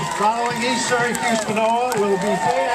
Following East Syracuse Manoa will be Fayette